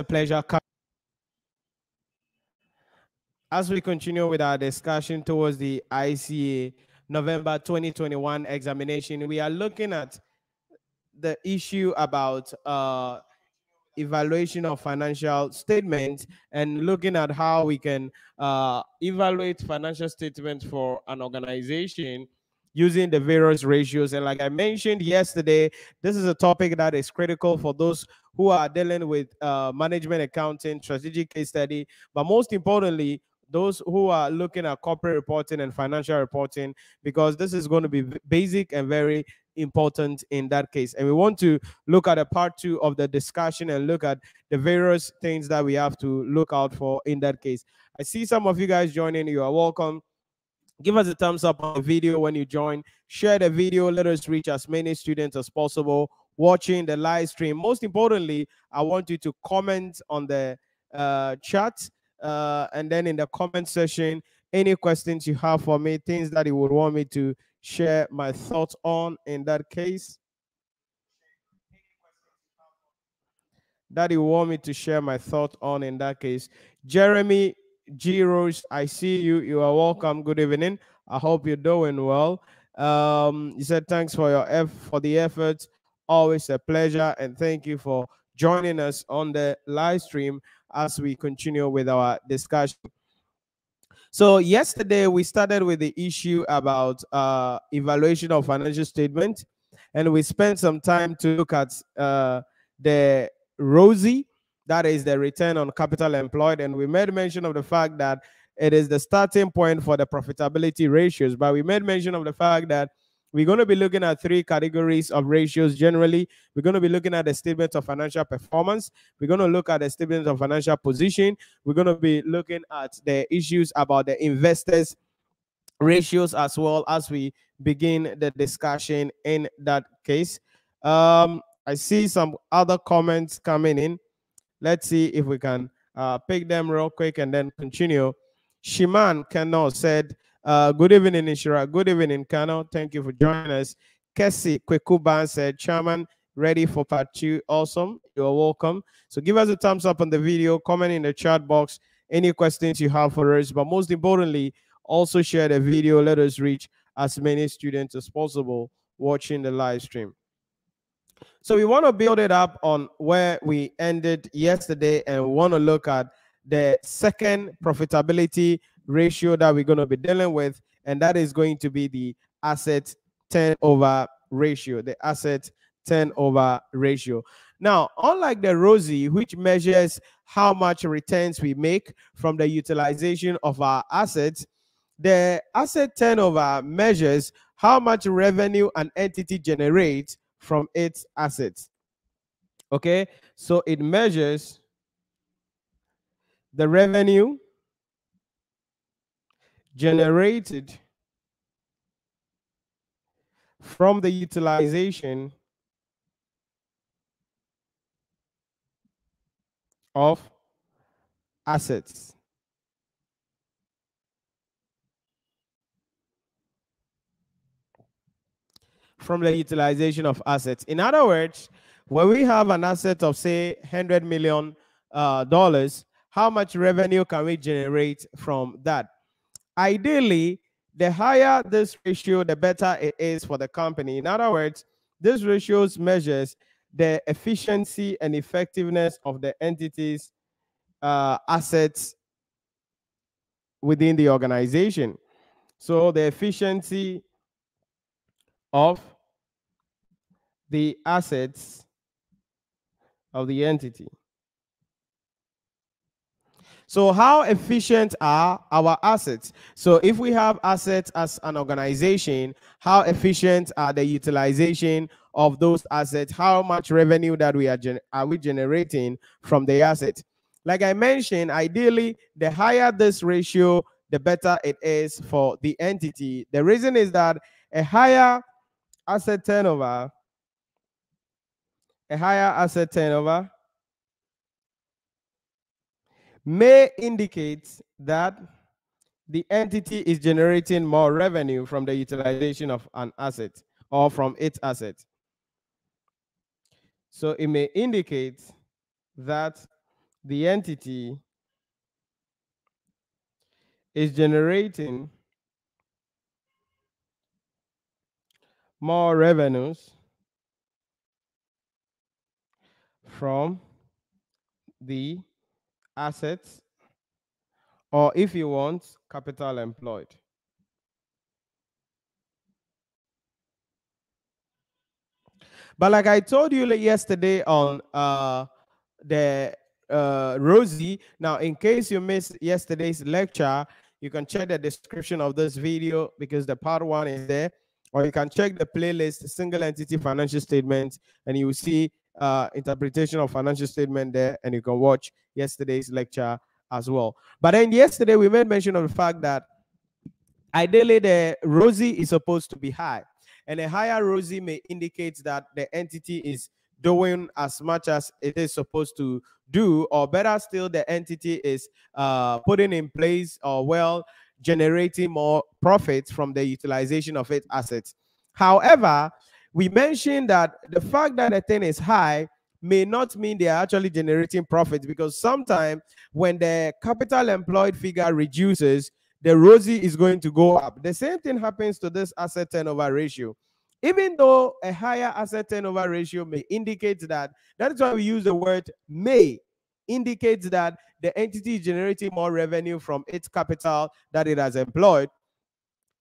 a pleasure. As we continue with our discussion towards the ICA November 2021 examination, we are looking at the issue about uh, evaluation of financial statements and looking at how we can uh, evaluate financial statements for an organization using the various ratios. And like I mentioned yesterday, this is a topic that is critical for those who are dealing with uh, management accounting, strategic case study, but most importantly, those who are looking at corporate reporting and financial reporting, because this is going to be basic and very important in that case. And we want to look at a part two of the discussion and look at the various things that we have to look out for in that case. I see some of you guys joining. You are welcome. Give us a thumbs up on the video when you join. Share the video. Let us reach as many students as possible watching the live stream. Most importantly, I want you to comment on the uh, chat uh, and then in the comment section, any questions you have for me, things that you would want me to share my thoughts on in that case. That you want me to share my thoughts on in that case. Jeremy Giros, I see you. You are welcome. Good evening. I hope you're doing well. Um, you said thanks for your F for the efforts. Always a pleasure, and thank you for joining us on the live stream as we continue with our discussion. So yesterday we started with the issue about uh, evaluation of financial statement, and we spent some time to look at uh, the ROCE, that is the return on capital employed, and we made mention of the fact that it is the starting point for the profitability ratios. But we made mention of the fact that we're going to be looking at three categories of ratios generally. We're going to be looking at the statement of financial performance. We're going to look at the statement of financial position. We're going to be looking at the issues about the investors' ratios as well as we begin the discussion in that case. Um, I see some other comments coming in. Let's see if we can uh, pick them real quick and then continue. Shiman Kano said, uh, good evening, Nhyira. Good evening, Kano. Thank you for joining us. Kessie Kwekuban said, Chairman, ready for part two. Awesome. You're welcome. So give us a thumbs up on the video, comment in the chat box, any questions you have for us. But most importantly, also share the video. Let us reach as many students as possible watching the live stream. So we want to build it up on where we ended yesterday and we want to look at the second profitability ratio that we're going to be dealing with, and that is going to be the asset turnover ratio, the asset turnover ratio. Now, unlike the ROCE, which measures how much returns we make from the utilization of our assets, the asset turnover measures how much revenue an entity generates from its assets. Okay, so it measures the revenue generated from the utilization of assets. From the utilization of assets. In other words, when we have an asset of say 100 million uh, dollars, how much revenue can we generate from that? Ideally, the higher this ratio, the better it is for the company. In other words, this ratio measures the efficiency and effectiveness of the entity's uh, assets within the organization. So the efficiency of the assets of the entity. So, how efficient are our assets? So, if we have assets as an organization, how efficient are the utilization of those assets? How much revenue that we are are we generating from the asset? Like I mentioned, ideally, the higher this ratio, the better it is for the entity. The reason is that a higher asset turnover, a higher asset turnover may indicate that the entity is generating more revenue from the utilization of an asset or from its asset. So it may indicate that the entity is generating more revenues from the assets or if you want capital employed. But like I told you yesterday on uh, the uh, ROCE, now in case you missed yesterday's lecture, you can check the description of this video because the part one is there, or you can check the playlist single entity financial statement and you will see uh, interpretation of financial statement there, and you can watch yesterday's lecture as well. But then yesterday we made mention of the fact that ideally the ROCE is supposed to be high and a higher ROCE may indicate that the entity is doing as much as it is supposed to do, or better still, the entity is uh, putting in place or well generating more profits from the utilization of its assets. However, we mentioned that the fact that a thing is high may not mean they are actually generating profits because sometimes when the capital employed figure reduces, the ROCE is going to go up. The same thing happens to this asset turnover ratio. Even though a higher asset turnover ratio may indicate that, that is why we use the word may, indicates that the entity generating more revenue from its capital that it has employed.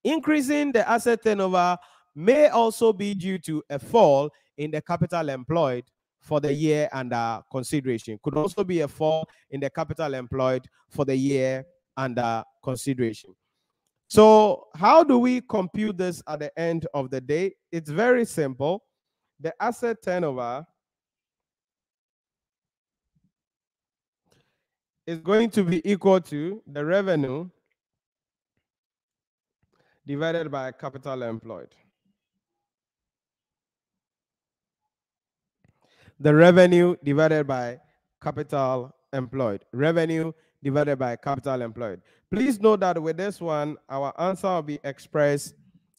Increasing the asset turnover may also be due to a fall in the capital employed for the year under consideration. Could also be a fall in the capital employed for the year under consideration. So how do we compute this at the end of the day? It's very simple. The asset turnover is going to be equal to the revenue divided by capital employed. The revenue divided by capital employed. Revenue divided by capital employed. Please note that with this one, our answer will be expressed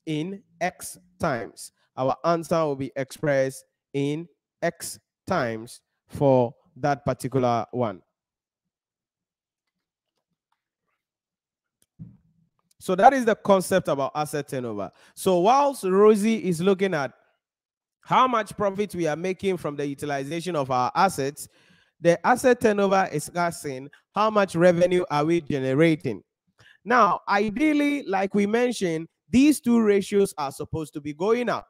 in X times. Our answer will be expressed in X times for that particular one. So that is the concept about asset turnover. So whilst ROCE is looking at how much profit we are making from the utilization of our assets, the asset turnover is asking how much revenue are we generating. Now, ideally, like we mentioned, these two ratios are supposed to be going up.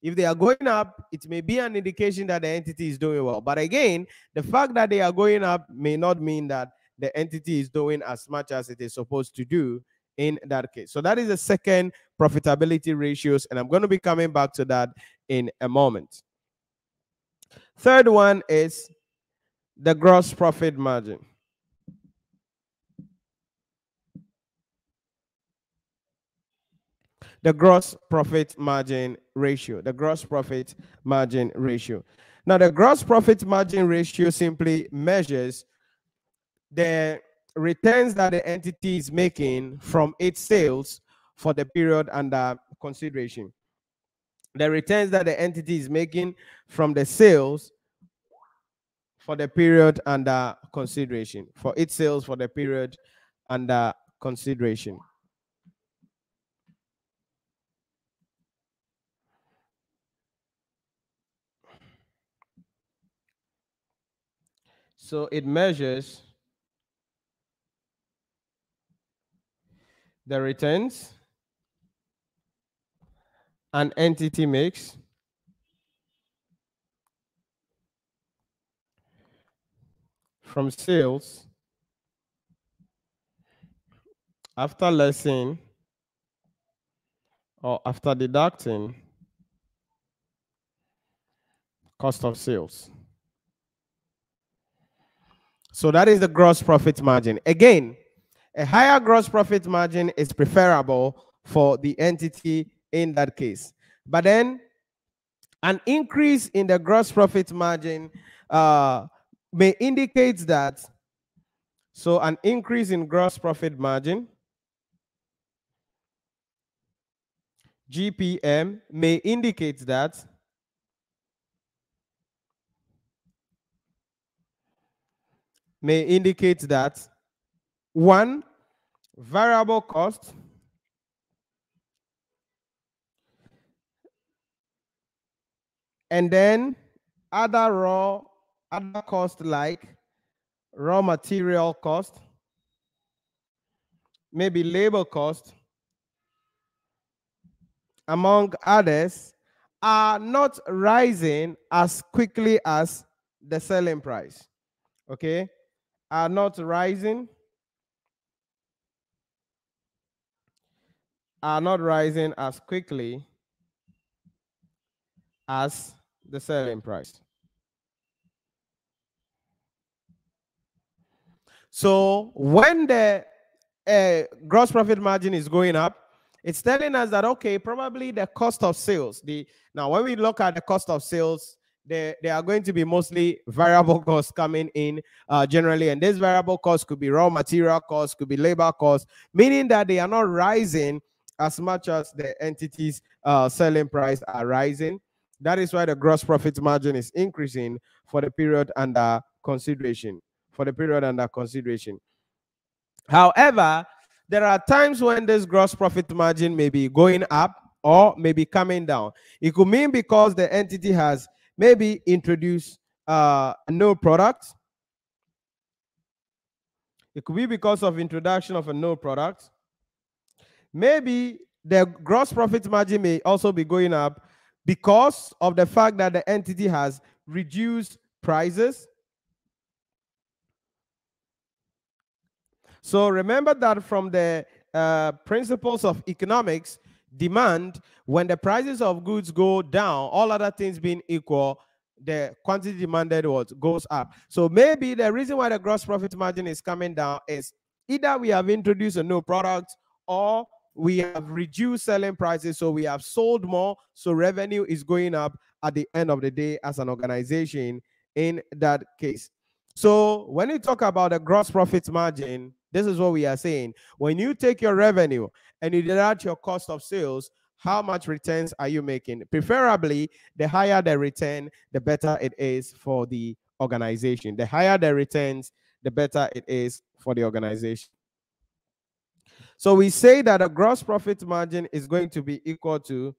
If they are going up, it may be an indication that the entity is doing well. But again, the fact that they are going up may not mean that the entity is doing as much as it is supposed to do in that case. So that is the second profitability ratios, and I'm going to be coming back to that in a moment. Third one is the gross profit margin. The gross profit margin ratio. The gross profit margin ratio. Now, the gross profit margin ratio simply measures the returns that the entity is making from its sales for the period under consideration. The returns that the entity is making from the sales for the period under consideration, for its sales for the period under consideration. So it measures the returns an entity makes from sales after lessing or after deducting cost of sales. So that is the gross profit margin. Again, a higher gross profit margin is preferable for the entity in that case. But then an increase in the gross profit margin uh, may indicate that so an increase in gross profit margin GPM may indicate that may indicate that one, variable cost. And then other raw other cost like raw material cost maybe labor cost among others are not rising as quickly as the selling price okay? Are not rising are not rising as quickly as the selling price. So when the uh, gross profit margin is going up, it's telling us that okay, probably the cost of sales. The now when we look at the cost of sales, they, they are going to be mostly variable costs coming in uh, generally, and this variable cost could be raw material costs, could be labor costs, meaning that they are not rising as much as the entity's uh, selling price are rising. That is why the gross profit margin is increasing for the period under consideration. For the period under consideration. However, there are times when this gross profit margin may be going up or maybe coming down. It could mean because the entity has maybe introduced uh, a new product. It could be because of introduction of a new product. Maybe the gross profit margin may also be going up because of the fact that the entity has reduced prices. So remember that from the uh, principles of economics, demand, when the prices of goods go down, all other things being equal, the quantity demanded what goes up. So maybe the reason why the gross profit margin is coming down is either we have introduced a new product or we have reduced selling prices, so we have sold more, so revenue is going up at the end of the day as an organization in that case. So when you talk about the gross profit margin, this is what we are saying. When you take your revenue and you deduct your cost of sales, how much returns are you making? Preferably, the higher the return, the better it is for the organization. The higher the returns, the better it is for the organization. So we say that a gross profit margin is going to be equal to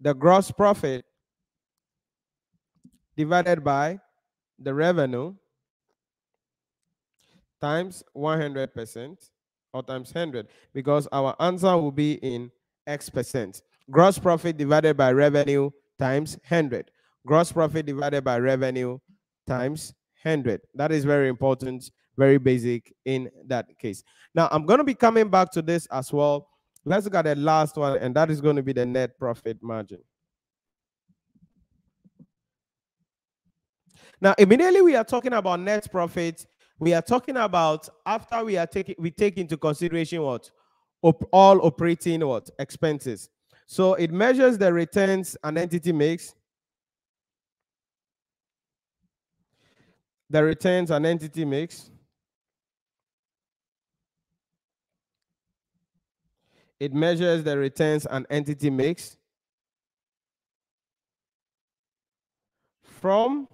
the gross profit divided by the revenue times 100% or times 100 because our answer will be in X percent. Gross profit divided by revenue times 100. Gross profit divided by revenue times 100. That is very important very basic in that case. Now, I'm going to be coming back to this as well. Let's look at the last one, and that is going to be the net profit margin. Now, immediately we are talking about net profit. We are talking about after we are taking we take into consideration what Op, all operating what expenses. So it measures the returns an entity makes the returns an entity makes It measures the returns an entity makes from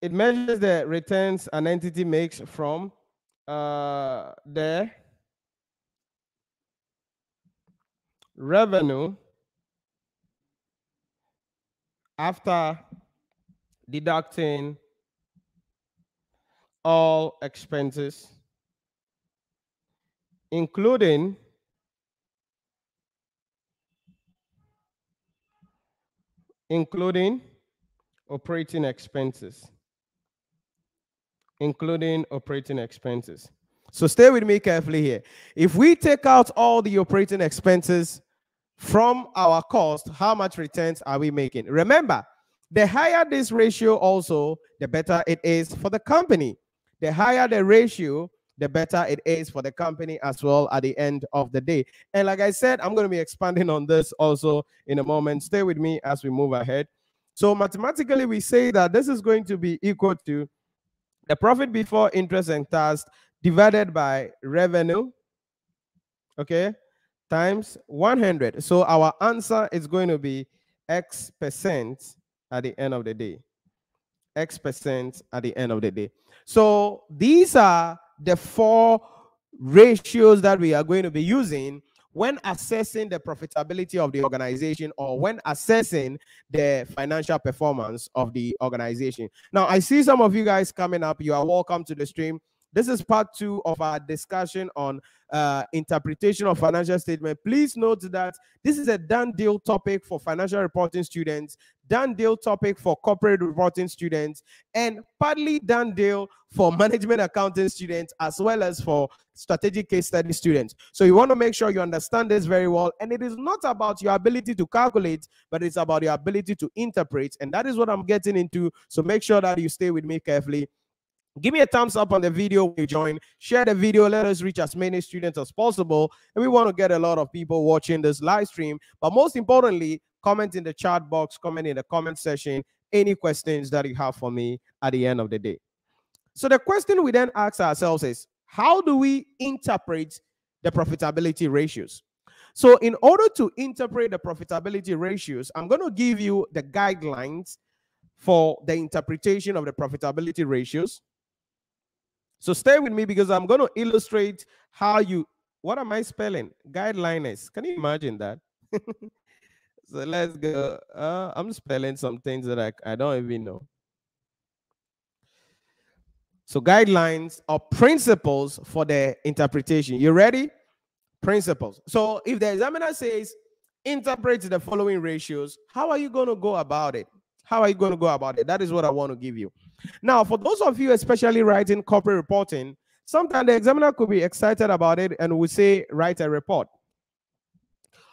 it measures the returns an entity makes from uh, the revenue after deducting all expenses, including including operating expenses. Including operating expenses. So stay with me carefully here. If we take out all the operating expenses from our cost how much returns are we making? Remember the higher this ratio, also, the better it is for the company. The higher the ratio, the better it is for the company as well at the end of the day. And like I said, I'm going to be expanding on this also in a moment. Stay with me as we move ahead. So mathematically, we say that this is going to be equal to the profit before interest and tax divided by revenue, okay, times 100. So our answer is going to be X percent at the end of the day. X percent at the end of the day. So these are the four ratios that we are going to be using when assessing the profitability of the organization or when assessing the financial performance of the organization. Now, I see some of you guys coming up. You are welcome to the stream. This is part two of our discussion on uh, interpretation of financial statement. Please note that this is a done deal topic for financial reporting students, done deal topic for corporate reporting students, and partly done deal for management accounting students, as well as for strategic case study students. So you want to make sure you understand this very well. And it is not about your ability to calculate, but it's about your ability to interpret. And that is what I'm getting into. So make sure that you stay with me carefully Give me a thumbs up on the video when you join. Share the video. Let us reach as many students as possible. And we want to get a lot of people watching this live stream. But most importantly, comment in the chat box, comment in the comment section, any questions that you have for me at the end of the day. So the question we then ask ourselves is, how do we interpret the profitability ratios? So in order to interpret the profitability ratios, I'm going to give you the guidelines for the interpretation of the profitability ratios. So stay with me because I'm going to illustrate how you, what am I spelling? Guidelines. Can you imagine that? so let's go. Uh, I'm spelling some things that I, I don't even know. So guidelines are principles for the interpretation. You ready? Principles. So if the examiner says interpret the following ratios, how are you going to go about it? How are you going to go about it? That is what I want to give you. Now, for those of you especially writing corporate reporting, sometimes the examiner could be excited about it and we say, write a report.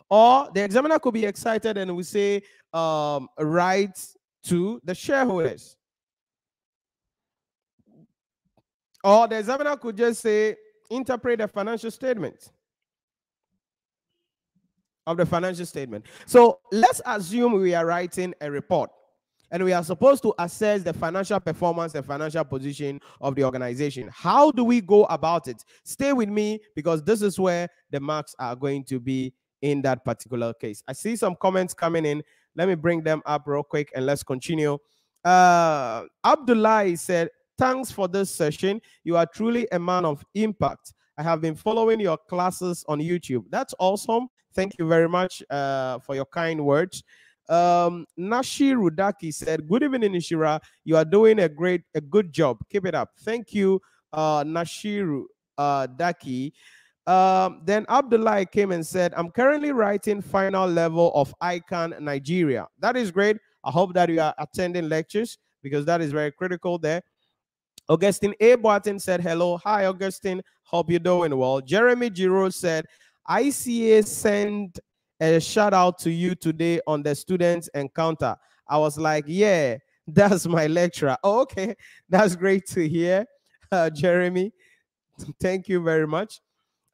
Or the examiner could be excited and we say, um, write to the shareholders. Or the examiner could just say, interpret a financial statement of the financial statement. So let's assume we are writing a report and we are supposed to assess the financial performance and financial position of the organization. How do we go about it? Stay with me because this is where the marks are going to be in that particular case. I see some comments coming in. Let me bring them up real quick and let's continue. Uh, Abdullah said, Thanks for this session. You are truly a man of impact. I have been following your classes on YouTube. That's awesome. Thank you very much uh, for your kind words. Um, Nashiru Daki said, Good evening, Nhyira. You are doing a great, a good job. Keep it up. Thank you, uh, Nashiru uh, Daki. Um, then Abdullah came and said, I'm currently writing final level of ICAN Nigeria. That is great. I hope that you are attending lectures because that is very critical there. Augustine A. Barton said, Hello. Hi, Augustine. Hope you're doing well. Jeremy Giro said, ICA sent a shout out to you today on the students encounter. I was like, yeah, that's my lecturer. Oh, okay, that's great to hear, uh, Jeremy. Thank you very much.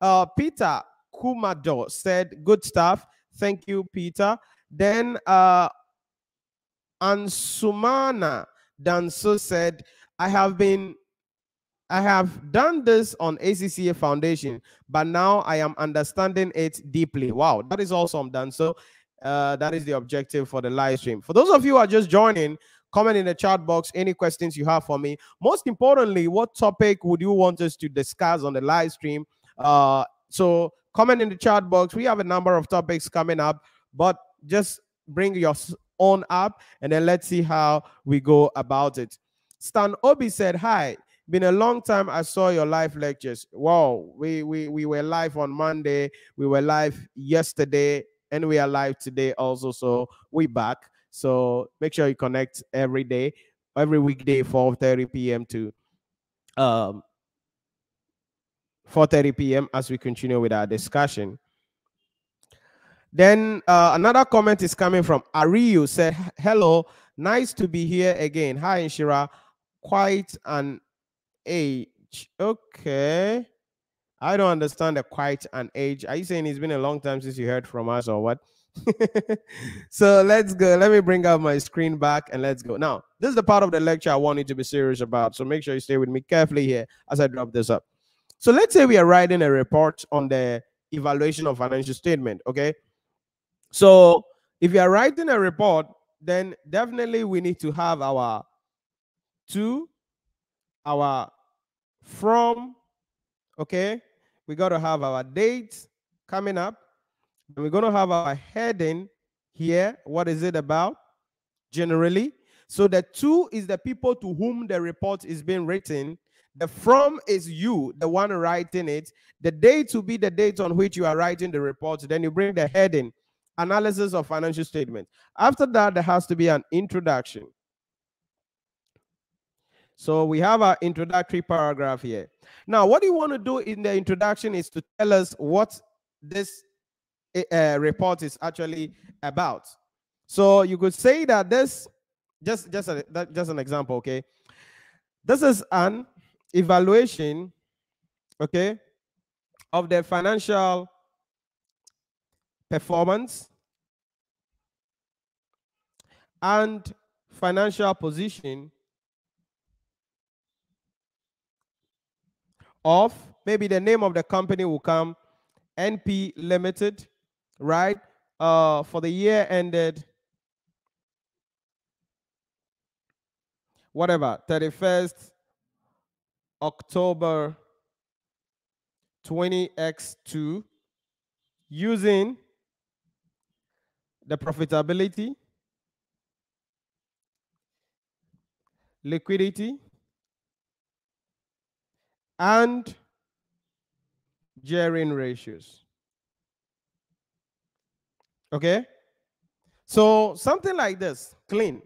Uh, Peter Kumado said, good stuff. Thank you, Peter. Then uh, Ansumana Danso said, I have been I have done this on ACCA Foundation, but now I am understanding it deeply. Wow, that is awesome, Dan. So uh, that is the objective for the live stream. For those of you who are just joining, comment in the chat box any questions you have for me. Most importantly, what topic would you want us to discuss on the live stream? Uh, so comment in the chat box. We have a number of topics coming up, but just bring your own up and then let's see how we go about it. Stan Obi said, Hi, been a long time I saw your live lectures. Wow, we we we were live on Monday, we were live yesterday, and we are live today also. So we back. So make sure you connect every day, every weekday, 4:30 p.m. to um 4:30 p.m. as we continue with our discussion. Then uh, another comment is coming from Ariu said, "Hello, nice to be here again. Hi, Nhyira. Quite an age. Okay. I don't understand the quite an age. Are you saying it's been a long time since you heard from us or what? so let's go. Let me bring up my screen back and let's go. Now, this is the part of the lecture I want you to be serious about. So make sure you stay with me carefully here as I drop this up. So let's say we are writing a report on the evaluation of financial statement. Okay. So if you are writing a report, then definitely we need to have our two, our from, okay? We got to have our date coming up. And we're going to have our heading here. What is it about? Generally. So the to is the people to whom the report is being written. The from is you, the one writing it. The date to be the date on which you are writing the report. Then you bring the heading, analysis of financial statement. After that, there has to be an introduction. So we have our introductory paragraph here. Now, what you want to do in the introduction is to tell us what this uh, report is actually about. So you could say that this, just just a, that, just an example, okay. This is an evaluation, okay, of the financial performance and financial position of maybe the name of the company will come NP Limited, right? Uh, for the year ended whatever 31st October 20x2 using the profitability, liquidity, and gearing ratios. Okay? So something like this, clean.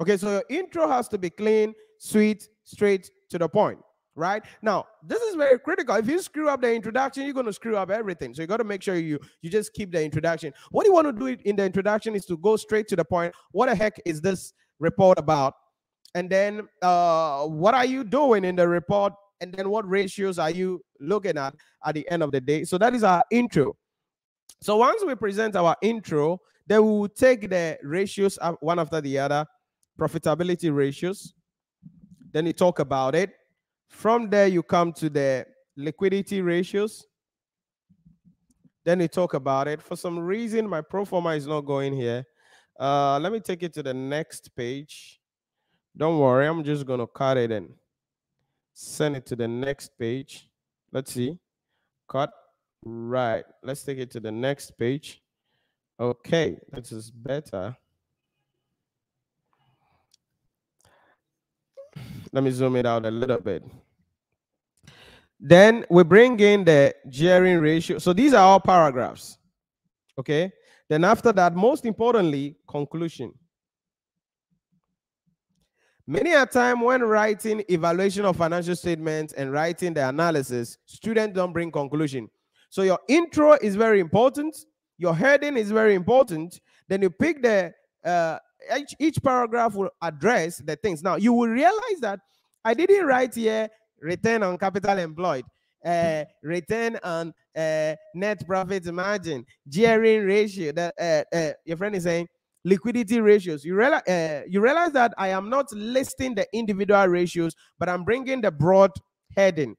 Okay, so your intro has to be clean, sweet, straight to the point, right? Now, this is very critical. If you screw up the introduction, you're going to screw up everything. So you got to make sure you you just keep the introduction. What you want to do in the introduction is to go straight to the point. What the heck is this report about? And then uh, what are you doing in the report? And then what ratios are you looking at at the end of the day? So that is our intro. So once we present our intro then we will take the ratios one after the other profitability ratios. Then you talk about it. From there you come to the liquidity ratios. Then you talk about it. For some reason my pro forma is not going here. Uh let me take it to the next page. Don't worry i'm just going to cut it in send it to the next page. Let's see. Cut. Right. Let's take it to the next page. Okay, this is better. Let me zoom it out a little bit. Then we bring in the gearing ratio. So these are all paragraphs. Okay. Then after that, most importantly, conclusion. Many a time when writing evaluation of financial statements and writing the analysis, students don't bring conclusion. So your intro is very important. Your heading is very important. Then you pick the uh, each, each paragraph will address the things. Now you will realize that I didn't write here return on capital employed, uh, return on uh, net profit margin, gearing ratio. That uh, uh, your friend is saying liquidity ratios. You realize, uh, you realize that I am not listing the individual ratios, but I'm bringing the broad heading.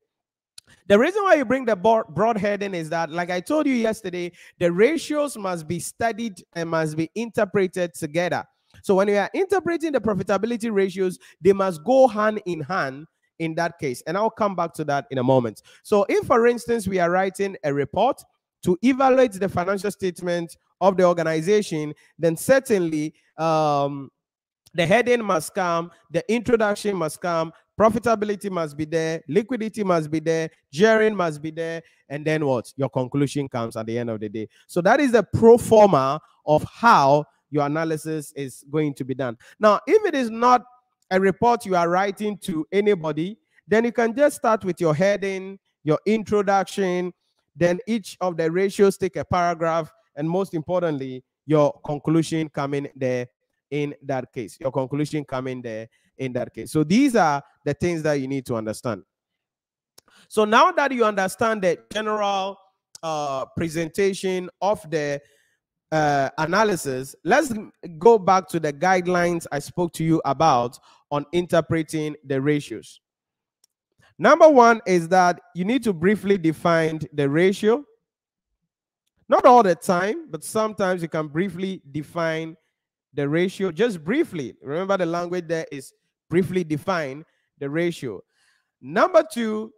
The reason why you bring the broad heading is that, like I told you yesterday, the ratios must be studied and must be interpreted together. So when you are interpreting the profitability ratios, they must go hand in hand in that case. And I'll come back to that in a moment. So if, for instance, we are writing a report to evaluate the financial statement of the organization, then certainly um, the heading must come, the introduction must come, profitability must be there, liquidity must be there, gearing must be there, and then what? Your conclusion comes at the end of the day. So that is the pro forma of how your analysis is going to be done. Now, if it is not a report you are writing to anybody, then you can just start with your heading, your introduction, then each of the ratios take a paragraph, and most importantly, your conclusion coming there in that case. Your conclusion coming there in that case. So these are the things that you need to understand. So now that you understand the general uh, presentation of the uh, analysis, let's go back to the guidelines I spoke to you about on interpreting the ratios. Number one is that you need to briefly define the ratio. Not all the time, but sometimes you can briefly define the ratio, just briefly. Remember, the language there is briefly define the ratio. Number two,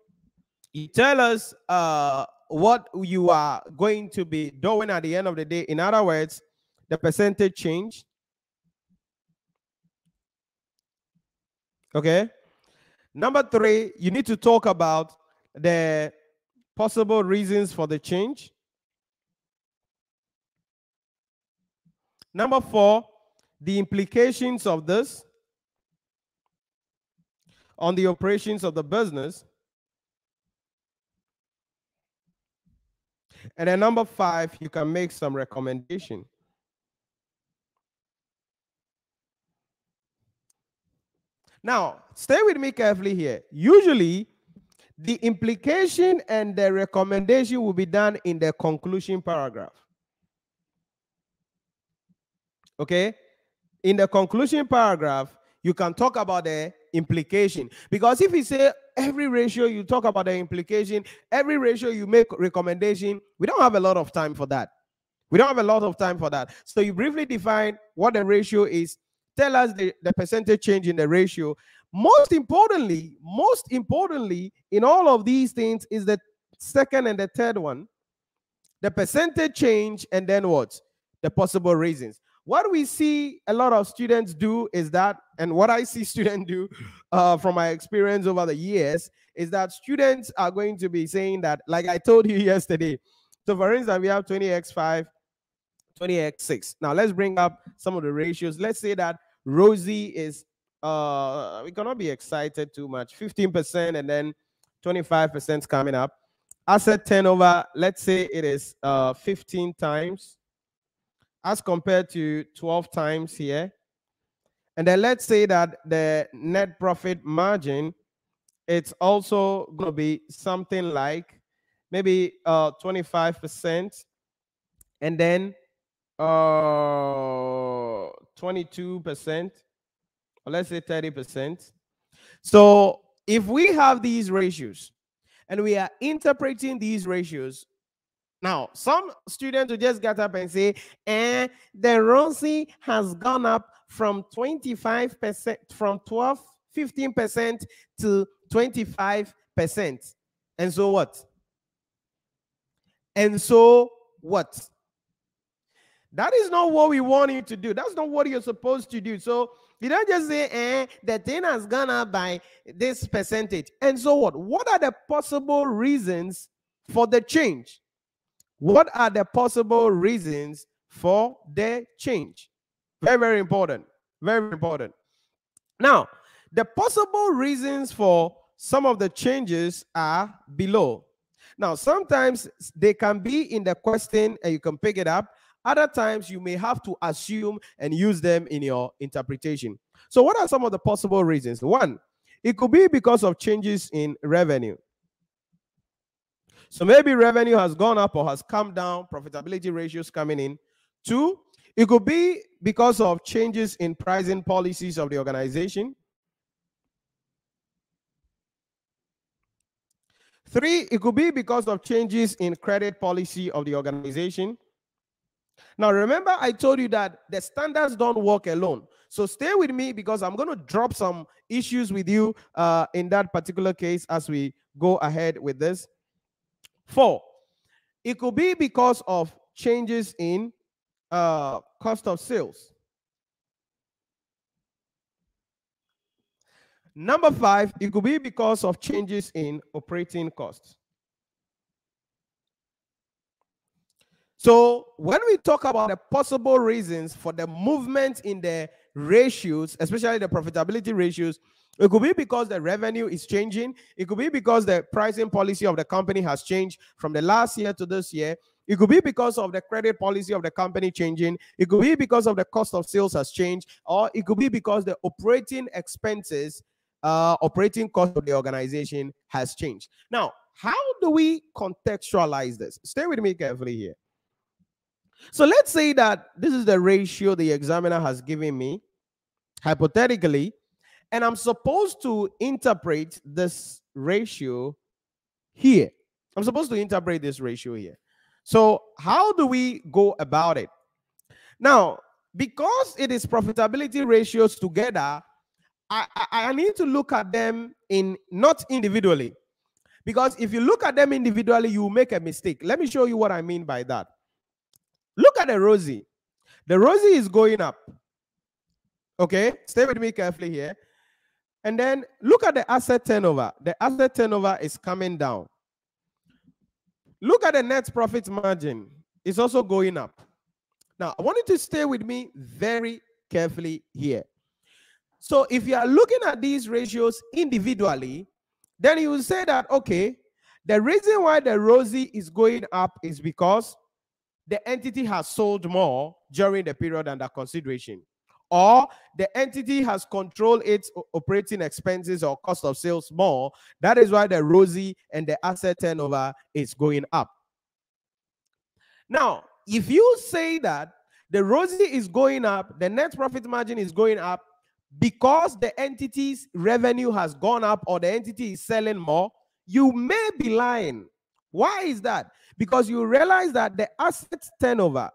you tell us uh, what you are going to be doing at the end of the day. In other words, the percentage change. Okay. Number three, you need to talk about the possible reasons for the change. Number four, the implications of this on the operations of the business. And then number five, you can make some recommendation. Now, stay with me carefully here. Usually, the implication and the recommendation will be done in the conclusion paragraph. Okay? In the conclusion paragraph, you can talk about the implication. Because if you say every ratio you talk about the implication, every ratio you make recommendation, we don't have a lot of time for that. We don't have a lot of time for that. So you briefly define what the ratio is, tell us the, the percentage change in the ratio. Most importantly, most importantly, in all of these things is the second and the third one, the percentage change, and then what? The possible reasons. What we see a lot of students do is that, and what I see students do uh, from my experience over the years, is that students are going to be saying that, like I told you yesterday. So, for instance, we have 20x5, 20x6. Now, let's bring up some of the ratios. Let's say that ROCE is, uh, we cannot be excited too much, 15%, and then 25% coming up. Asset turnover, let's say it is uh, 15 times as compared to 12 times here. And then let's say that the net profit margin, it's also going to be something like maybe uh, 25%. And then uh, 22%, or let's say 30%. So if we have these ratios and we are interpreting these ratios now, some students will just get up and say, eh, the ROCE has gone up from 25%, from 12, 15% to 25%. And so what? And so what? That is not what we want you to do. That's not what you're supposed to do. So you don't just say, eh, the thing has gone up by this percentage. And so what? What are the possible reasons for the change? What are the possible reasons for the change? Very, very important. Very important. Now, the possible reasons for some of the changes are below. Now, sometimes they can be in the question and you can pick it up. Other times you may have to assume and use them in your interpretation. So, what are some of the possible reasons? One, it could be because of changes in revenue. So maybe revenue has gone up or has come down, profitability ratios coming in. Two, it could be because of changes in pricing policies of the organization. Three, it could be because of changes in credit policy of the organization. Now, remember, I told you that the standards don't work alone. So stay with me because I'm going to drop some issues with you uh, in that particular case as we go ahead with this. Four, it could be because of changes in uh, cost of sales. Number five, it could be because of changes in operating costs. So when we talk about the possible reasons for the movement in the ratios, especially the profitability ratios, it could be because the revenue is changing. It could be because the pricing policy of the company has changed from the last year to this year. It could be because of the credit policy of the company changing. It could be because of the cost of sales has changed, or it could be because the operating expenses, uh, operating cost of the organization has changed. Now, how do we contextualize this? Stay with me carefully here. So let's say that this is the ratio the examiner has given me. Hypothetically, and I'm supposed to interpret this ratio here. I'm supposed to interpret this ratio here. So, how do we go about it? Now, because it is profitability ratios together, I, I, I need to look at them in not individually. Because if you look at them individually, you make a mistake. Let me show you what I mean by that. Look at the ROCE. The ROCE is going up. Okay, stay with me carefully here. And then look at the asset turnover. The asset turnover is coming down. Look at the net profit margin. It's also going up. Now, I want you to stay with me very carefully here. So, if you are looking at these ratios individually, then you will say that, okay, the reason why the ROCE is going up is because the entity has sold more during the period under consideration or the entity has controlled its operating expenses or cost of sales more. That is why the ROCE and the asset turnover is going up. Now, if you say that the ROCE is going up, the net profit margin is going up because the entity's revenue has gone up or the entity is selling more, you may be lying. Why is that? Because you realize that the asset turnover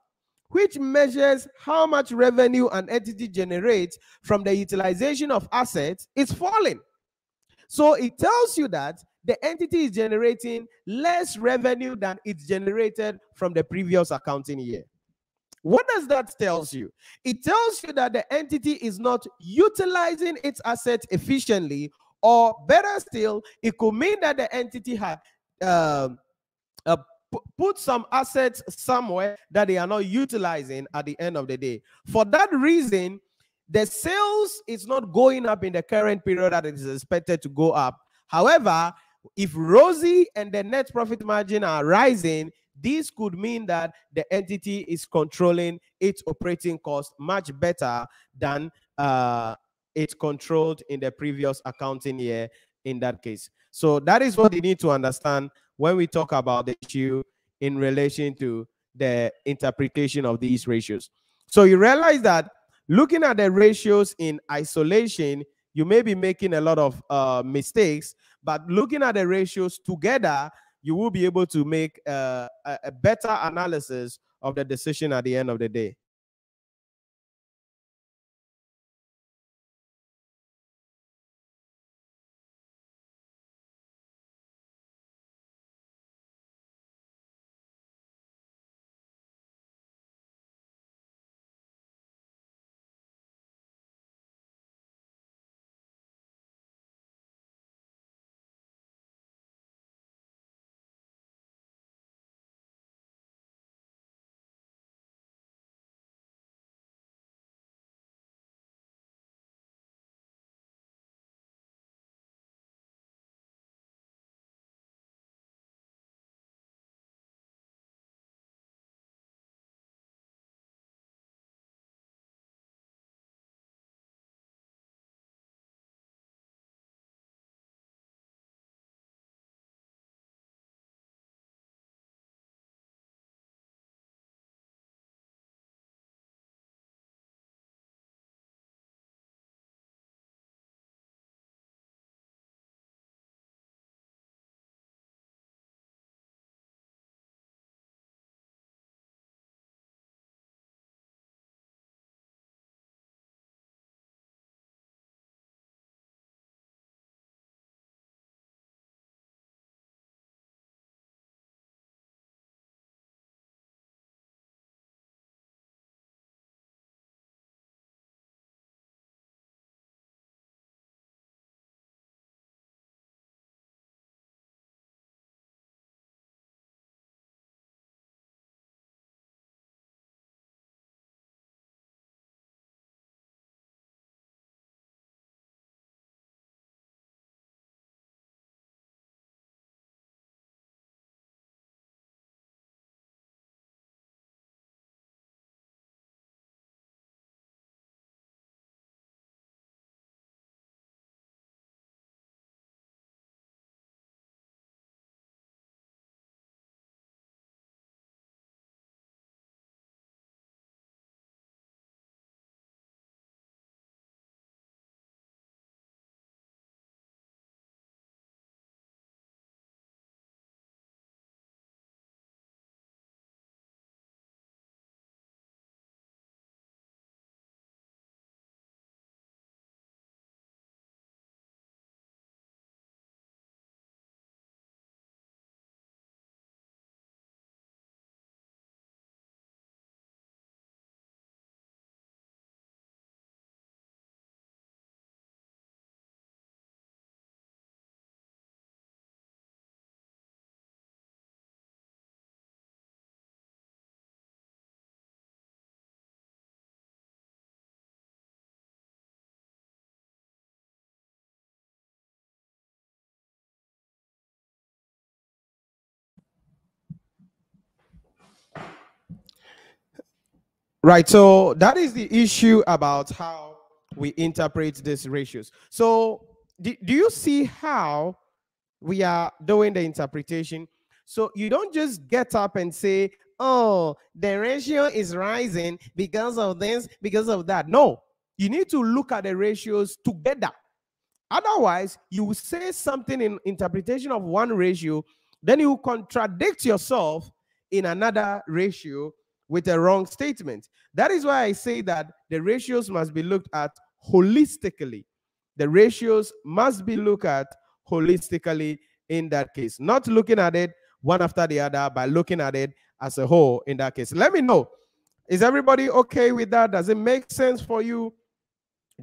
which measures how much revenue an entity generates from the utilization of assets, is falling. So it tells you that the entity is generating less revenue than it generated from the previous accounting year. What does that tells you? It tells you that the entity is not utilizing its assets efficiently, or better still, it could mean that the entity had um, put some assets somewhere that they are not utilizing at the end of the day. For that reason, the sales is not going up in the current period that it is expected to go up. However, if ROCE and the net profit margin are rising, this could mean that the entity is controlling its operating cost much better than uh, it controlled in the previous accounting year in that case. So that is what you need to understand when we talk about the issue in relation to the interpretation of these ratios. So you realize that looking at the ratios in isolation, you may be making a lot of uh, mistakes, but looking at the ratios together, you will be able to make uh, a, a better analysis of the decision at the end of the day. Right. So that is the issue about how we interpret these ratios. So do, do you see how we are doing the interpretation? So you don't just get up and say, oh, the ratio is rising because of this, because of that. No, you need to look at the ratios together. Otherwise, you say something in interpretation of one ratio, then you contradict yourself in another ratio with a wrong statement. That is why I say that the ratios must be looked at holistically. The ratios must be looked at holistically in that case, not looking at it one after the other, but looking at it as a whole in that case. Let me know. Is everybody okay with that? Does it make sense for you?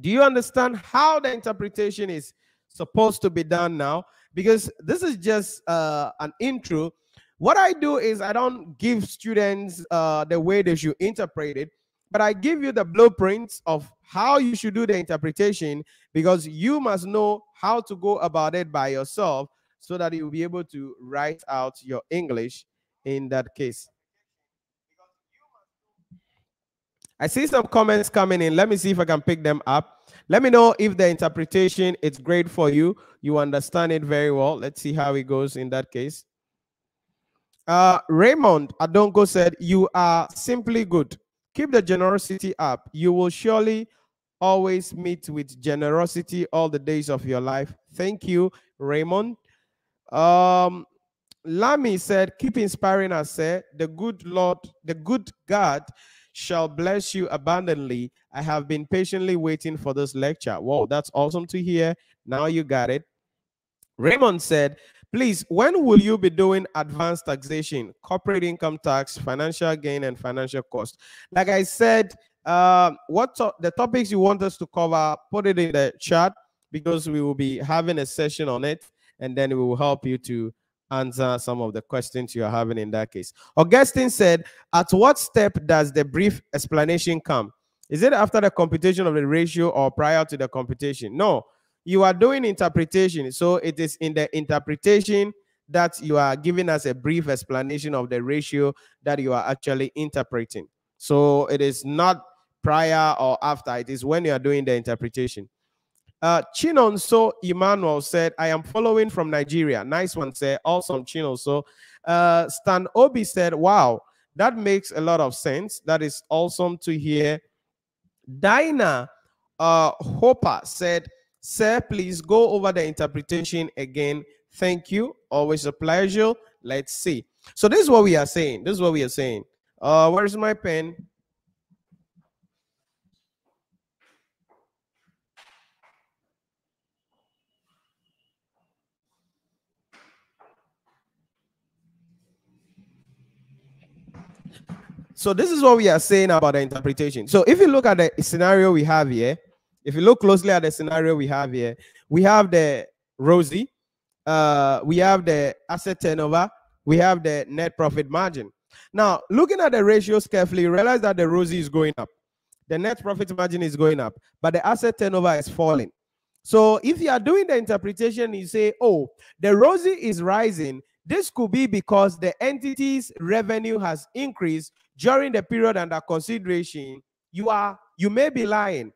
Do you understand how the interpretation is supposed to be done now? Because this is just uh, an intro what I do is I don't give students uh, the way they should interpret it, but I give you the blueprints of how you should do the interpretation because you must know how to go about it by yourself so that you'll be able to write out your English in that case. I see some comments coming in. Let me see if I can pick them up. Let me know if the interpretation is great for you. You understand it very well. Let's see how it goes in that case. Uh, Raymond Adongo said, You are simply good. Keep the generosity up. You will surely always meet with generosity all the days of your life. Thank you, Raymond. Um, Lamy said, Keep inspiring us, sir. The good Lord, the good God shall bless you abundantly. I have been patiently waiting for this lecture. Wow, that's awesome to hear. Now you got it. Raymond said, Please, when will you be doing advanced taxation, corporate income tax, financial gain, and financial cost? Like I said, uh, what to the topics you want us to cover, put it in the chat because we will be having a session on it, and then we will help you to answer some of the questions you are having in that case. Augustine said, At what step does the brief explanation come? Is it after the computation of the ratio or prior to the computation? No, you are doing interpretation. So it is in the interpretation that you are giving us a brief explanation of the ratio that you are actually interpreting. So it is not prior or after, it is when you are doing the interpretation. Uh, Chinonso Emmanuel said, I am following from Nigeria. Nice one, sir. Awesome, Chinonso. Uh, Stan Obi said, Wow, that makes a lot of sense. That is awesome to hear. Dinah uh, Hopper said, Sir, please go over the interpretation again. Thank you. Always a pleasure. Let's see. So this is what we are saying. This is what we are saying. Uh, where's my pen? So this is what we are saying about the interpretation. So if you look at the scenario we have here, if you look closely at the scenario we have here, we have the ROCE, uh, we have the asset turnover, we have the net profit margin. Now, looking at the ratios carefully, realize that the ROCE is going up, the net profit margin is going up, but the asset turnover is falling. So if you are doing the interpretation, you say, oh, the ROCE is rising. This could be because the entity's revenue has increased during the period under consideration. You are you may be lying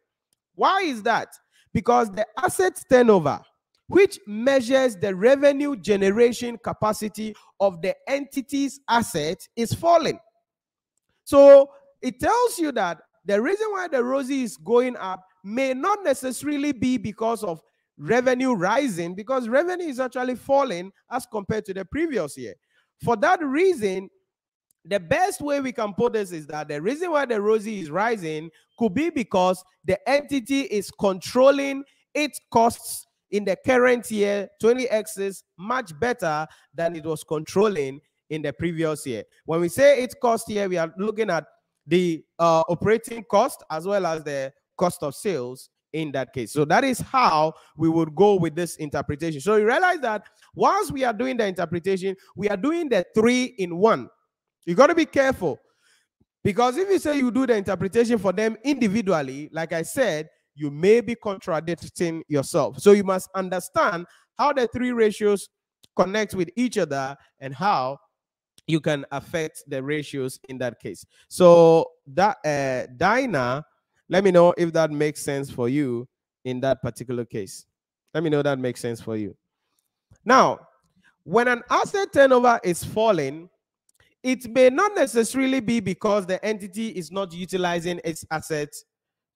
why is that? Because the asset turnover, which measures the revenue generation capacity of the entity's asset, is falling. So it tells you that the reason why the ROCE is going up may not necessarily be because of revenue rising, because revenue is actually falling as compared to the previous year. For that reason, the best way we can put this is that the reason why the ROCE is rising could be because the entity is controlling its costs in the current year 20x much better than it was controlling in the previous year. When we say its cost here we are looking at the uh, operating cost as well as the cost of sales in that case. So that is how we would go with this interpretation. So you realize that once we are doing the interpretation we are doing the three in one you got to be careful because if you say you do the interpretation for them individually, like I said, you may be contradicting yourself. So you must understand how the three ratios connect with each other and how you can affect the ratios in that case. So that uh, Dinah, let me know if that makes sense for you in that particular case. Let me know that makes sense for you. Now, when an asset turnover is falling, it may not necessarily be because the entity is not utilizing its assets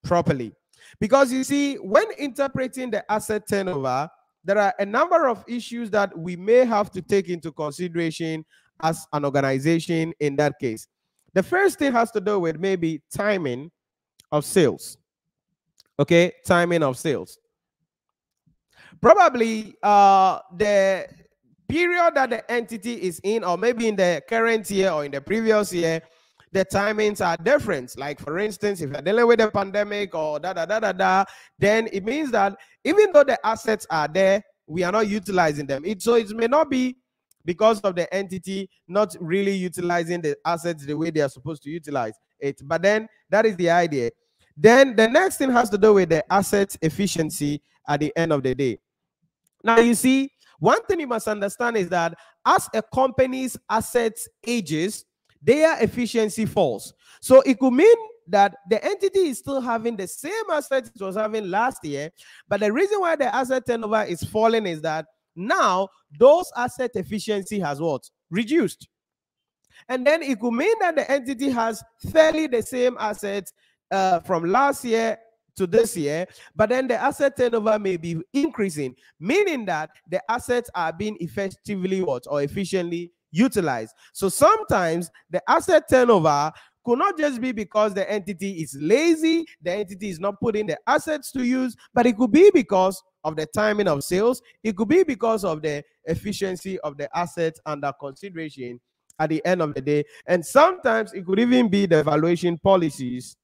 properly. Because you see, when interpreting the asset turnover, there are a number of issues that we may have to take into consideration as an organization in that case. The first thing has to do with maybe timing of sales. Okay, timing of sales. Probably uh, the period that the entity is in, or maybe in the current year or in the previous year, the timings are different. Like, for instance, if you're dealing with a pandemic or da da da da da, then it means that even though the assets are there, we are not utilizing them. It, so it may not be because of the entity not really utilizing the assets the way they are supposed to utilize it. But then that is the idea. Then the next thing has to do with the asset efficiency at the end of the day. Now, you see, one thing you must understand is that as a company's assets ages, their efficiency falls. So it could mean that the entity is still having the same assets it was having last year, but the reason why the asset turnover is falling is that now those asset efficiency has what reduced, and then it could mean that the entity has fairly the same assets uh, from last year to this year, but then the asset turnover may be increasing, meaning that the assets are being effectively what or efficiently utilized. So sometimes the asset turnover could not just be because the entity is lazy, the entity is not putting the assets to use, but it could be because of the timing of sales. It could be because of the efficiency of the assets under consideration at the end of the day. And sometimes it could even be the valuation policies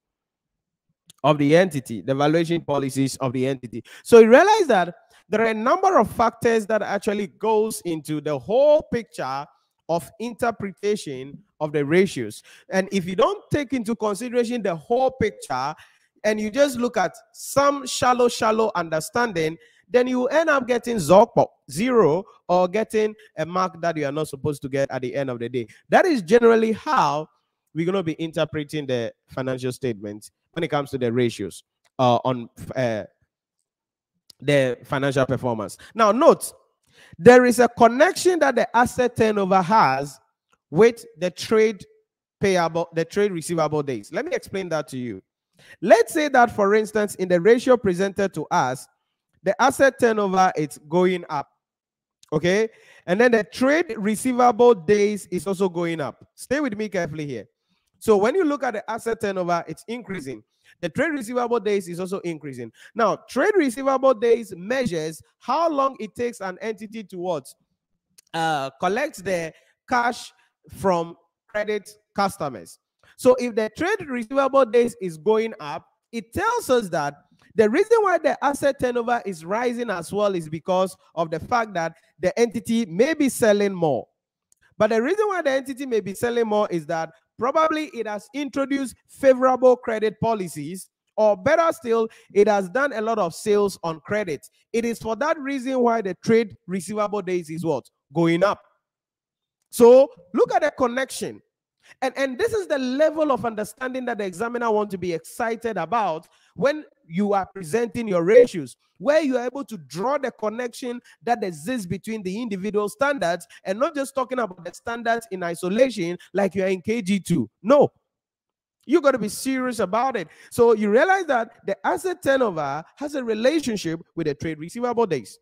of the entity, the valuation policies of the entity. So you realize that there are a number of factors that actually goes into the whole picture of interpretation of the ratios. And if you don't take into consideration the whole picture and you just look at some shallow, shallow understanding, then you end up getting zero or getting a mark that you are not supposed to get at the end of the day. That is generally how we're going to be interpreting the financial statements when it comes to the ratios uh, on uh, the financial performance. Now, note there is a connection that the asset turnover has with the trade payable, the trade receivable days. Let me explain that to you. Let's say that, for instance, in the ratio presented to us, the asset turnover is going up. Okay. And then the trade receivable days is also going up. Stay with me carefully here. So when you look at the asset turnover, it's increasing. The trade receivable days is also increasing. Now, trade receivable days measures how long it takes an entity to what? Uh, collect the cash from credit customers. So if the trade receivable days is going up, it tells us that the reason why the asset turnover is rising as well is because of the fact that the entity may be selling more. But the reason why the entity may be selling more is that Probably it has introduced favorable credit policies, or better still, it has done a lot of sales on credit. It is for that reason why the trade receivable days is what? Going up. So look at the connection. And, and this is the level of understanding that the examiner wants to be excited about when you are presenting your ratios, where you are able to draw the connection that exists between the individual standards and not just talking about the standards in isolation like you're in KG2. No, you got to be serious about it. So you realize that the asset turnover has a relationship with the trade receivable days.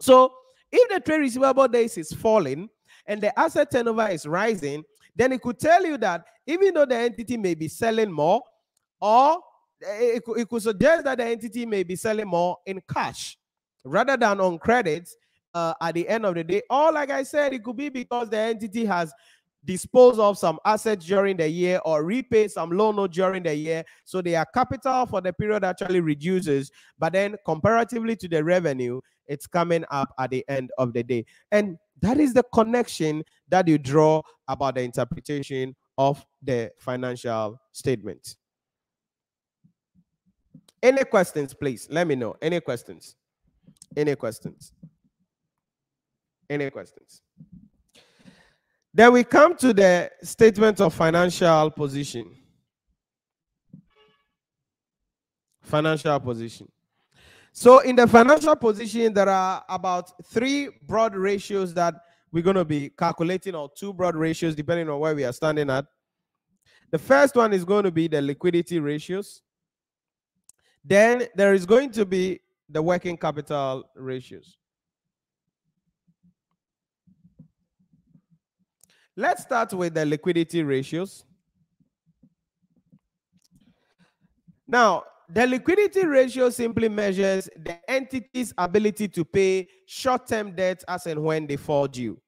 So if the trade receivable days is falling and the asset turnover is rising, then it could tell you that even though the entity may be selling more or it, it could suggest that the entity may be selling more in cash rather than on credits uh, at the end of the day. Or, like I said, it could be because the entity has disposed of some assets during the year or repaid some loan during the year. So their capital for the period actually reduces, but then comparatively to the revenue, it's coming up at the end of the day. And that is the connection that you draw about the interpretation of the financial statement. Any questions, please? Let me know. Any questions? Any questions? Any questions? Then we come to the statement of financial position. Financial position. So, in the financial position, there are about three broad ratios that we're going to be calculating, or two broad ratios, depending on where we are standing at. The first one is going to be the liquidity ratios. Then there is going to be the working capital ratios. Let's start with the liquidity ratios. Now, the liquidity ratio simply measures the entity's ability to pay short-term debt as and when they fall due.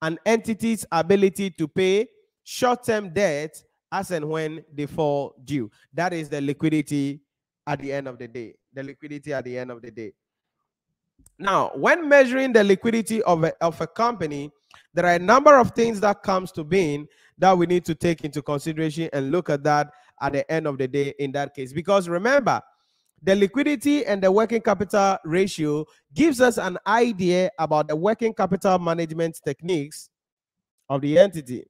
An entity's ability to pay short-term debt as and when they fall due. That is the liquidity at the end of the day. The liquidity at the end of the day. Now, when measuring the liquidity of a, of a company, there are a number of things that comes to being that we need to take into consideration and look at that at the end of the day in that case. Because remember, the liquidity and the working capital ratio gives us an idea about the working capital management techniques of the entity.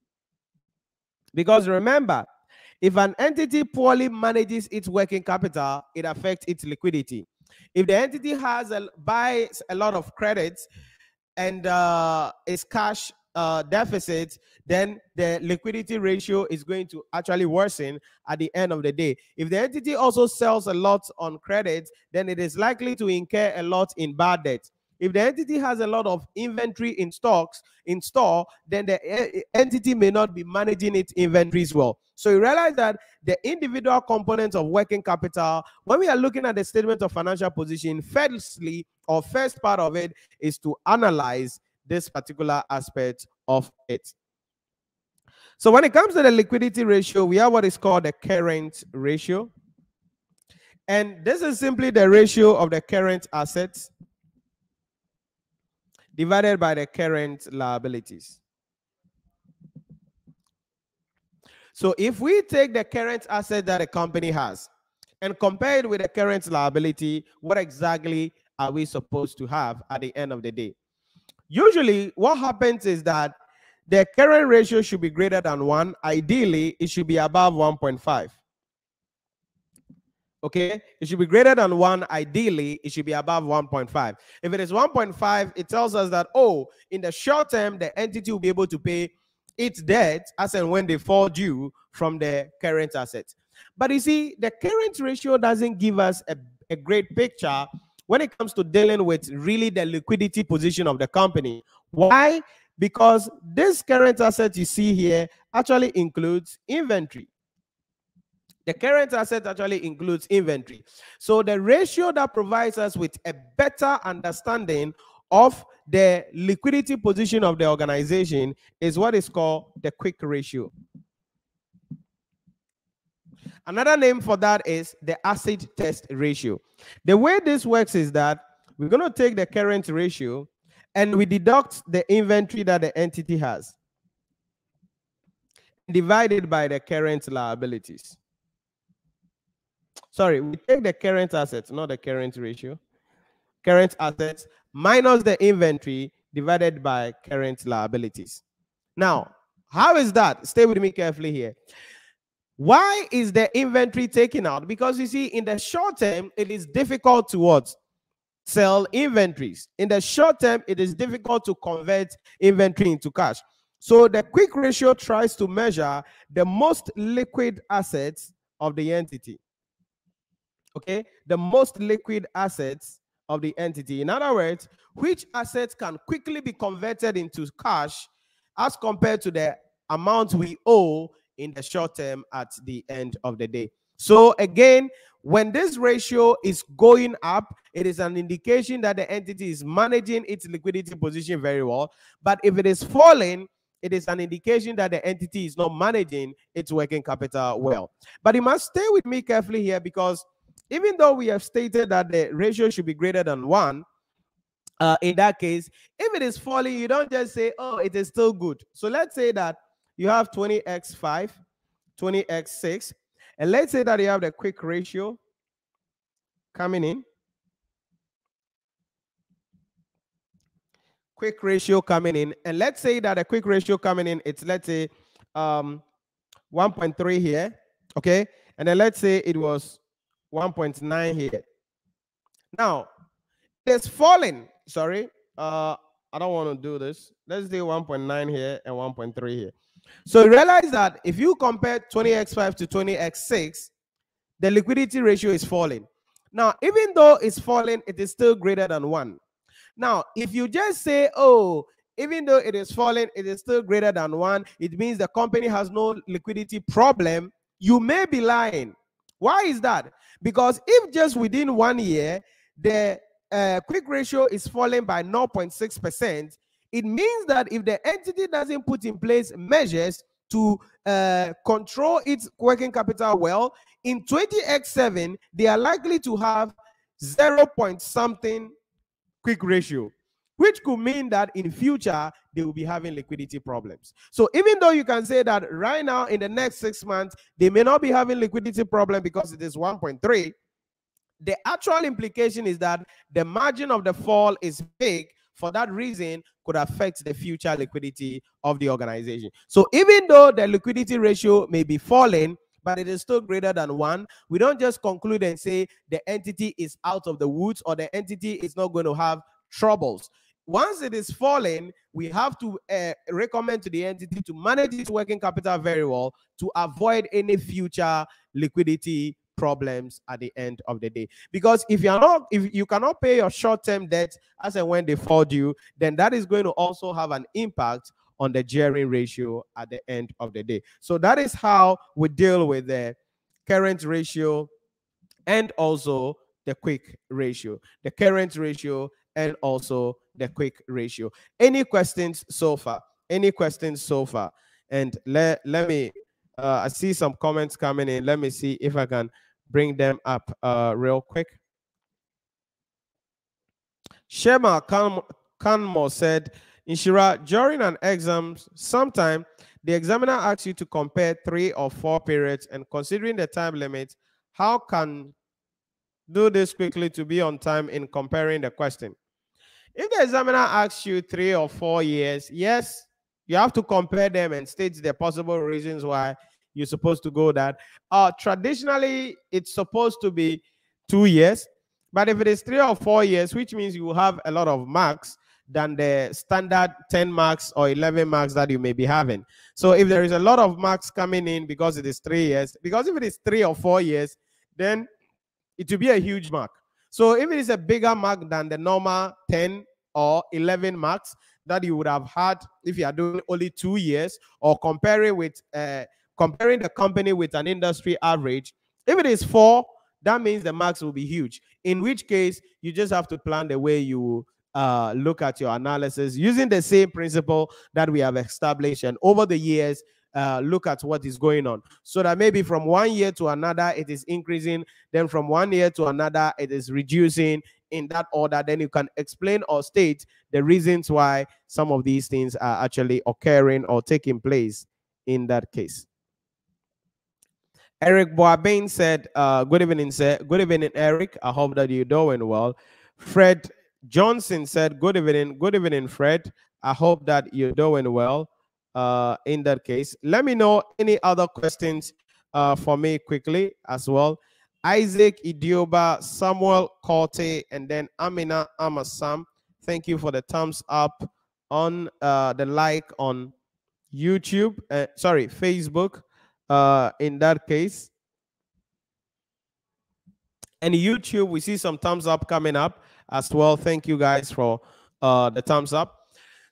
Because remember, if an entity poorly manages its working capital, it affects its liquidity. If the entity has a, buys a lot of credits and uh, is cash uh, deficit, then the liquidity ratio is going to actually worsen at the end of the day. If the entity also sells a lot on credit, then it is likely to incur a lot in bad debt. If the entity has a lot of inventory in stocks in store, then the eh, entity may not be managing its inventories well. So you realize that the individual components of working capital, when we are looking at the statement of financial position, firstly, or first part of it is to analyze this particular aspect of it. So when it comes to the liquidity ratio, we have what is called the current ratio. And this is simply the ratio of the current assets divided by the current liabilities. So if we take the current asset that a company has and compare it with the current liability, what exactly are we supposed to have at the end of the day? Usually, what happens is that the current ratio should be greater than 1. Ideally, it should be above 1.5. Okay, it should be greater than 1. Ideally, it should be above 1.5. If it is 1.5, it tells us that, oh, in the short term, the entity will be able to pay its debt as and when they fall due from the current assets. But you see, the current ratio doesn't give us a, a great picture when it comes to dealing with really the liquidity position of the company. Why? Because this current asset you see here actually includes inventory. The current asset actually includes inventory. So the ratio that provides us with a better understanding of the liquidity position of the organization is what is called the quick ratio. Another name for that is the acid test ratio. The way this works is that we're going to take the current ratio and we deduct the inventory that the entity has divided by the current liabilities. Sorry, we take the current assets, not the current ratio. Current assets minus the inventory divided by current liabilities. Now, how is that? Stay with me carefully here. Why is the inventory taken out? Because you see, in the short term, it is difficult to what? Sell inventories. In the short term, it is difficult to convert inventory into cash. So the quick ratio tries to measure the most liquid assets of the entity. Okay, the most liquid assets of the entity. In other words, which assets can quickly be converted into cash as compared to the amount we owe in the short term at the end of the day. So again, when this ratio is going up, it is an indication that the entity is managing its liquidity position very well. But if it is falling, it is an indication that the entity is not managing its working capital well. But you must stay with me carefully here because even though we have stated that the ratio should be greater than one, uh, in that case, if it is falling, you don't just say, oh, it is still good. So let's say that you have 20x5, 20x6, and let's say that you have the quick ratio coming in. quick ratio coming in, and let's say that a quick ratio coming in, it's let's say um 1.3 here, okay, and then let's say it was 1.9 here. Now it's falling. Sorry, uh, I don't want to do this. Let's do 1.9 here and 1.3 here. So realize that if you compare 20x5 to 20x6, the liquidity ratio is falling. Now, even though it's falling, it is still greater than one. Now, if you just say, oh, even though it is falling, it is still greater than one, it means the company has no liquidity problem, you may be lying. Why is that? Because if just within one year, the uh, quick ratio is falling by 0.6%, it means that if the entity doesn't put in place measures to uh, control its working capital well, in 20x7, they are likely to have 0. Point something quick ratio, which could mean that in future they will be having liquidity problems. So even though you can say that right now in the next six months, they may not be having liquidity problem because it is 1.3, the actual implication is that the margin of the fall is big for that reason could affect the future liquidity of the organization. So even though the liquidity ratio may be falling, but it is still greater than one, we don't just conclude and say the entity is out of the woods or the entity is not going to have troubles. Once it is falling, we have to uh, recommend to the entity to manage its working capital very well to avoid any future liquidity problems at the end of the day. Because if you're not, if you cannot pay your short-term debt as and when they fall due, then that is going to also have an impact on the gearing ratio at the end of the day. So that is how we deal with the current ratio and also the quick ratio. The current ratio and also the quick ratio. Any questions so far? Any questions so far? And let, let me, uh, I see some comments coming in. Let me see if I can bring them up uh, real quick. Shema Kanmo said, Nhyira, during an exam, sometime the examiner asks you to compare three or four periods and considering the time limit, how can do this quickly to be on time in comparing the question? If the examiner asks you three or four years, yes, you have to compare them and state the possible reasons why you're supposed to go that. Uh, traditionally, it's supposed to be two years, but if it is three or four years, which means you have a lot of marks than the standard 10 marks or 11 marks that you may be having. So if there is a lot of marks coming in because it is three years, because if it is three or four years, then it will be a huge mark. So if it is a bigger mark than the normal 10 or 11 marks that you would have had if you are doing only two years or comparing with uh, comparing the company with an industry average, if it is four, that means the marks will be huge. In which case, you just have to plan the way you uh, look at your analysis using the same principle that we have established. And over the years, uh, look at what is going on. So that maybe from one year to another, it is increasing. Then from one year to another, it is reducing in that order. Then you can explain or state the reasons why some of these things are actually occurring or taking place in that case. Eric Boabin said, uh, Good evening, sir. Good evening, Eric. I hope that you're doing well. Fred Johnson said, Good evening. Good evening, Fred. I hope that you're doing well uh, in that case. Let me know any other questions uh, for me quickly as well. Isaac Idioba, Samuel Corte, and then Amina Amasam. Thank you for the thumbs up on uh, the like on YouTube. Uh, sorry, Facebook uh, in that case. And YouTube, we see some thumbs up coming up as well. Thank you guys for uh, the thumbs up.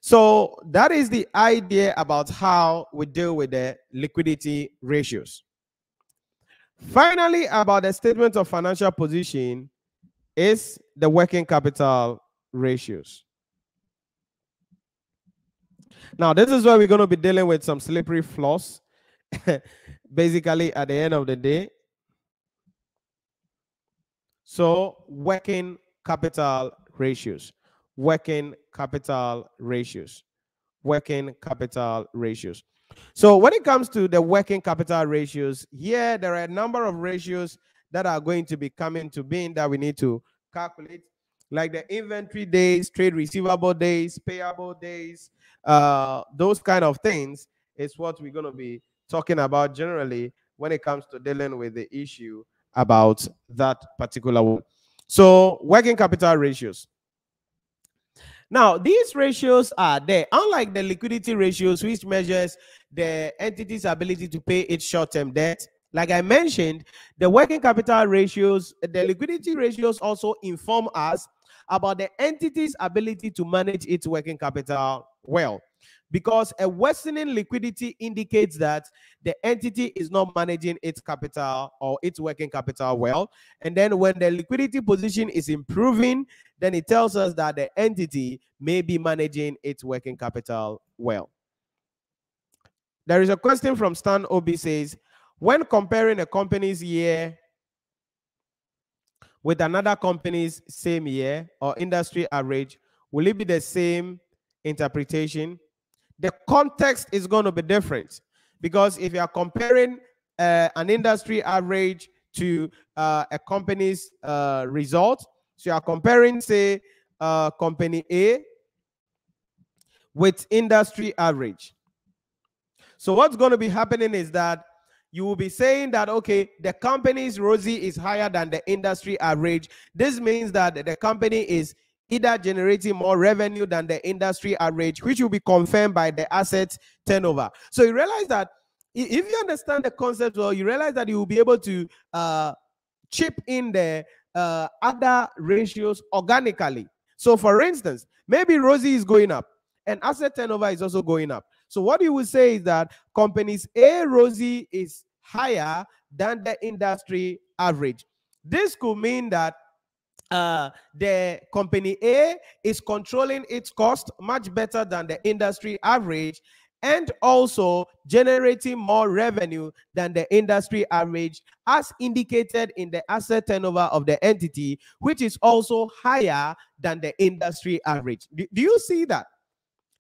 So that is the idea about how we deal with the liquidity ratios. Finally, about the statement of financial position is the working capital ratios. Now, this is where we're going to be dealing with some slippery floors basically at the end of the day. So working capital ratios, working capital ratios, working capital ratios. So when it comes to the working capital ratios, here there are a number of ratios that are going to be coming to being that we need to calculate. like the inventory days, trade receivable days, payable days, uh, those kind of things is what we're going to be talking about generally when it comes to dealing with the issue about that particular one. So, working capital ratios. Now, these ratios are there. Unlike the liquidity ratios, which measures the entity's ability to pay its short-term debt, like I mentioned, the working capital ratios, the liquidity ratios also inform us about the entity's ability to manage its working capital well. Because a worsening liquidity indicates that the entity is not managing its capital or its working capital well. And then when the liquidity position is improving, then it tells us that the entity may be managing its working capital well. There is a question from Stan Obi says, when comparing a company's year with another company's same year or industry average, will it be the same interpretation? The context is going to be different because if you are comparing uh, an industry average to uh, a company's uh, result, so you are comparing, say, uh, company A with industry average. So what's going to be happening is that you will be saying that okay the company's ROCE is higher than the industry average this means that the company is either generating more revenue than the industry average which will be confirmed by the asset turnover. So you realize that if you understand the concept well you realize that you will be able to uh, chip in the uh, other ratios organically. So for instance maybe ROCE is going up and asset turnover is also going up. So what you would say is that companies A ROCE is higher than the industry average. This could mean that uh, the company A is controlling its cost much better than the industry average and also generating more revenue than the industry average as indicated in the asset turnover of the entity which is also higher than the industry average do, do you see that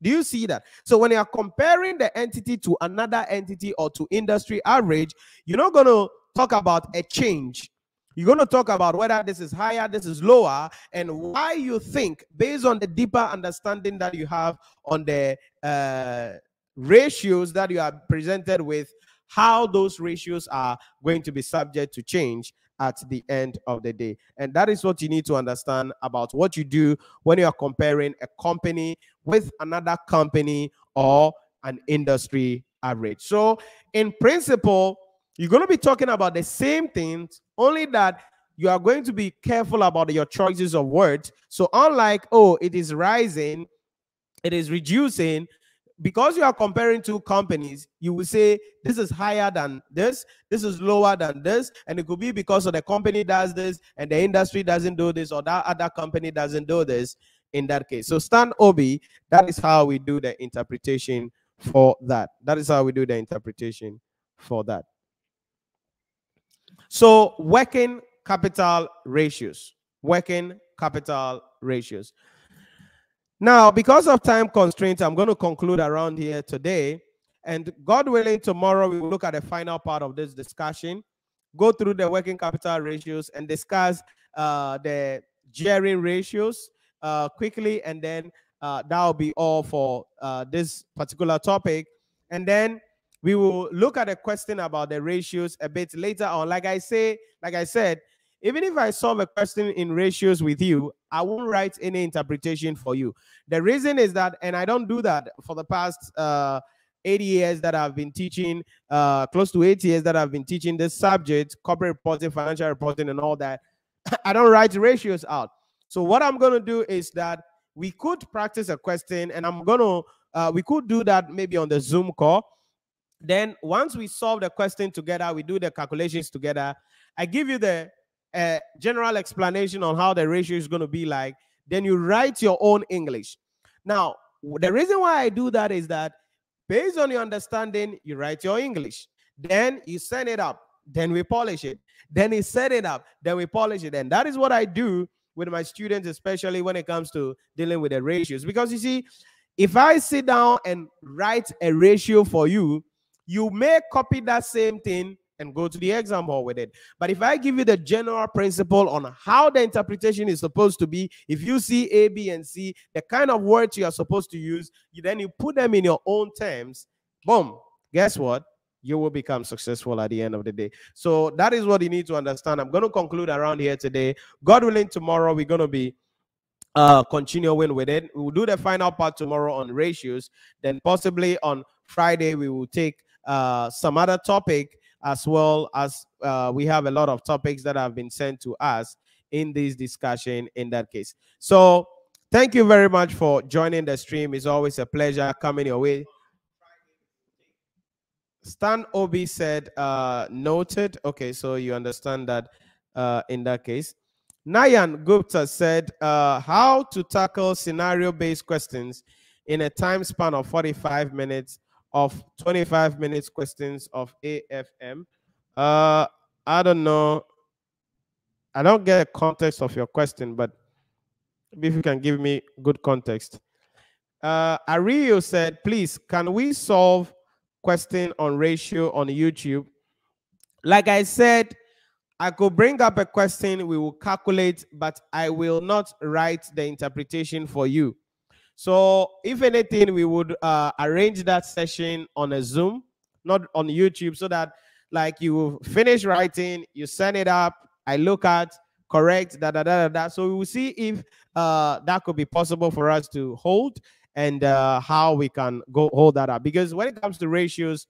do you see that? So when you are comparing the entity to another entity or to industry average, you're not going to talk about a change. You're going to talk about whether this is higher, this is lower, and why you think, based on the deeper understanding that you have on the uh, ratios that you are presented with, how those ratios are going to be subject to change at the end of the day. And that is what you need to understand about what you do when you are comparing a company with another company or an industry average. So, in principle, you're going to be talking about the same things, only that you are going to be careful about your choices of words. So, unlike, oh, it is rising, it is reducing, because you are comparing two companies, you will say this is higher than this, this is lower than this, and it could be because of the company does this and the industry doesn't do this, or that other company doesn't do this in that case. So Stan Obi, that is how we do the interpretation for that. That is how we do the interpretation for that. So working capital ratios, working capital ratios. Now, because of time constraints, I'm going to conclude around here today. And God willing, tomorrow we will look at the final part of this discussion, go through the working capital ratios, and discuss uh, the gearing ratios uh, quickly. And then uh, that will be all for uh, this particular topic. And then we will look at a question about the ratios a bit later on. Like I say, like I said, even if I solve a question in ratios with you, I won't write any interpretation for you. The reason is that, and I don't do that for the past uh, 80 years that I've been teaching, uh, close to eight years that I've been teaching this subject, corporate reporting, financial reporting, and all that. I don't write ratios out. So what I'm going to do is that we could practice a question, and I'm going to, uh, we could do that maybe on the Zoom call. Then once we solve the question together, we do the calculations together. I give you the a general explanation on how the ratio is going to be like, then you write your own English. Now, the reason why I do that is that based on your understanding, you write your English. Then you send it up. Then we polish it. Then you set it up. Then we polish it. And that is what I do with my students, especially when it comes to dealing with the ratios. Because you see, if I sit down and write a ratio for you, you may copy that same thing and go to the exam hall with it. But if I give you the general principle on how the interpretation is supposed to be, if you see A, B, and C, the kind of words you are supposed to use, you then you put them in your own terms, boom, guess what? You will become successful at the end of the day. So that is what you need to understand. I'm going to conclude around here today. God willing, tomorrow we're going to be uh continuing with it. We'll do the final part tomorrow on ratios. Then possibly on Friday we will take uh some other topic as well as uh, we have a lot of topics that have been sent to us in this discussion in that case. So thank you very much for joining the stream. It's always a pleasure coming your way. Stan Obi said, uh, noted. Okay, so you understand that uh, in that case. Nayan Gupta said, uh, how to tackle scenario-based questions in a time span of 45 minutes of 25 minutes questions of AFM. Uh, I don't know. I don't get a context of your question, but if you can give me good context. Uh, Ario said, please, can we solve question on ratio on YouTube? Like I said, I could bring up a question, we will calculate, but I will not write the interpretation for you. So, if anything, we would uh, arrange that session on a Zoom, not on YouTube, so that like you finish writing, you send it up, I look at, correct, da da da da da. So we will see if uh, that could be possible for us to hold and uh, how we can go hold that up. Because when it comes to ratios,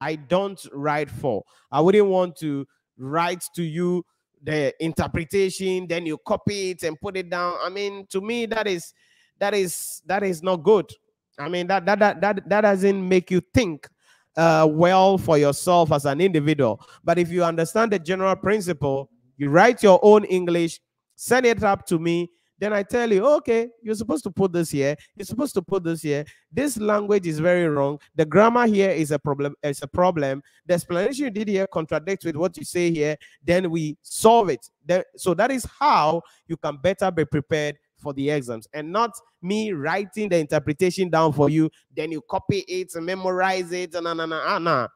I don't write for. I wouldn't want to write to you the interpretation, then you copy it and put it down. I mean, to me, that is that is that is not good. I mean that that that that, that doesn't make you think uh, well for yourself as an individual. But if you understand the general principle, you write your own English, send it up to me. Then I tell you, okay, you're supposed to put this here. You're supposed to put this here. This language is very wrong. The grammar here is a problem. It's a problem. The explanation you did here contradicts with what you say here. Then we solve it. so that is how you can better be prepared for the exams and not me writing the interpretation down for you then you copy it and memorize it nah, nah, nah, nah.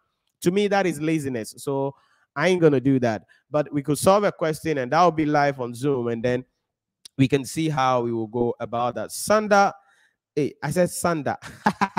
to me that is laziness so i ain't gonna do that but we could solve a question and that will be live on zoom and then we can see how we will go about that sandra Hey, I said Sandra.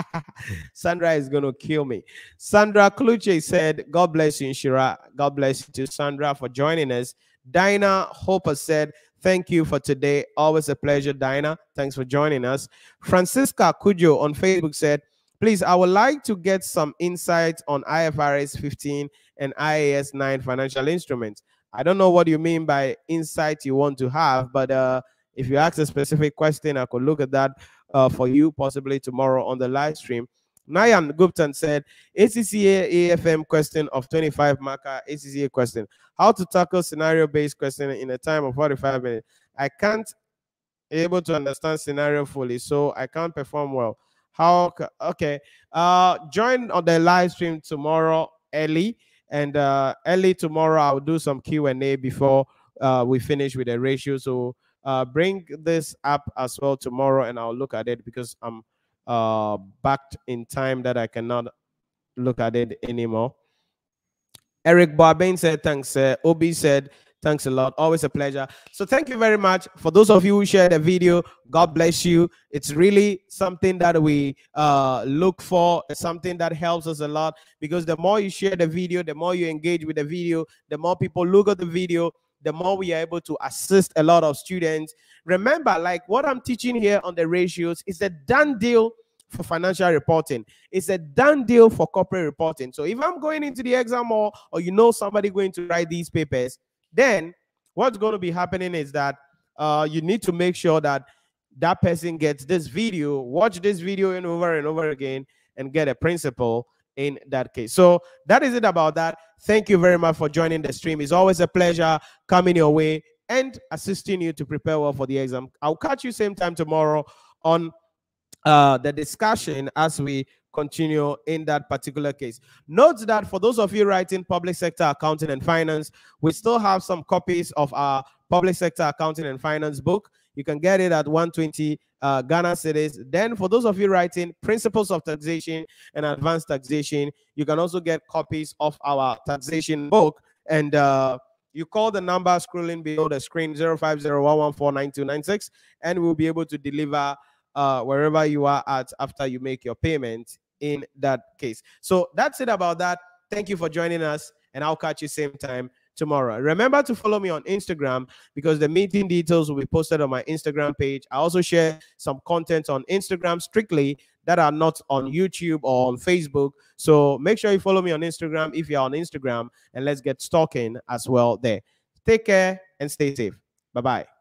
Sandra is going to kill me. Sandra Kluche said, God bless you, Nhyira. God bless you to Sandra for joining us. Dinah Hopper said, Thank you for today. Always a pleasure, Dinah. Thanks for joining us. Francisca Cujo on Facebook said, Please, I would like to get some insights on IFRS 15 and IAS 9 financial instruments. I don't know what you mean by insight you want to have, but uh, if you ask a specific question, I could look at that uh, for you possibly tomorrow on the live stream. Nayan Guptan said, ACCA AFM question of 25 marker, ACCA question. How to tackle scenario-based question in a time of 45 minutes. I can't able to understand scenario fully, so I can't perform well. How, okay. Uh, join on the live stream tomorrow early. And uh, early tomorrow, I'll do some Q&A before uh, we finish with the ratio. So uh, bring this up as well tomorrow, and I'll look at it because I'm uh, backed in time that I cannot look at it anymore. Eric Barbain said, thanks. Uh, Obi said, thanks a lot. Always a pleasure. So thank you very much. For those of you who shared the video, God bless you. It's really something that we uh, look for. It's something that helps us a lot because the more you share the video, the more you engage with the video, the more people look at the video, the more we are able to assist a lot of students. Remember, like what I'm teaching here on the ratios is a done deal for financial reporting. It's a done deal for corporate reporting. So if I'm going into the exam or, or you know somebody going to write these papers, then what's going to be happening is that uh, you need to make sure that that person gets this video, watch this video and over and over again, and get a principle in that case. So that is it about that. Thank you very much for joining the stream. It's always a pleasure coming your way and assisting you to prepare well for the exam. I'll catch you same time tomorrow on uh, the discussion as we continue in that particular case. Note that for those of you writing public sector accounting and finance, we still have some copies of our public sector accounting and finance book. You can get it at 120 uh, Ghana cedis. Then, for those of you writing principles of taxation and advanced taxation, you can also get copies of our taxation book. And uh, you call the number scrolling below the screen 050 and we'll be able to deliver uh, wherever you are at after you make your payment in that case. So that's it about that. Thank you for joining us, and I'll catch you same time tomorrow. Remember to follow me on Instagram because the meeting details will be posted on my Instagram page. I also share some content on Instagram strictly that are not on YouTube or on Facebook. So make sure you follow me on Instagram if you're on Instagram and let's get stalking as well there. Take care and stay safe. Bye bye.